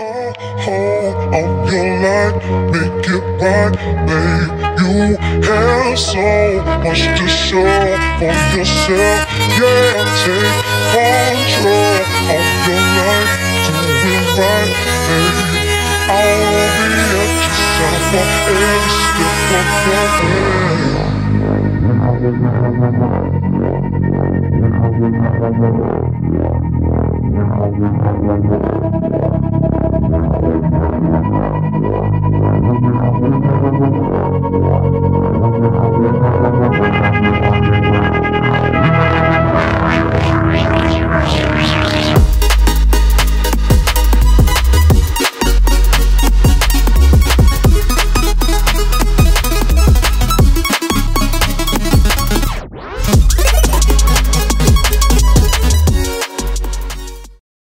Oh, hold of your life, make it right, babe. You have so much to show for yourself. Yeah, take control of your life, do it right, babe. I'll be at your side for every step of the way.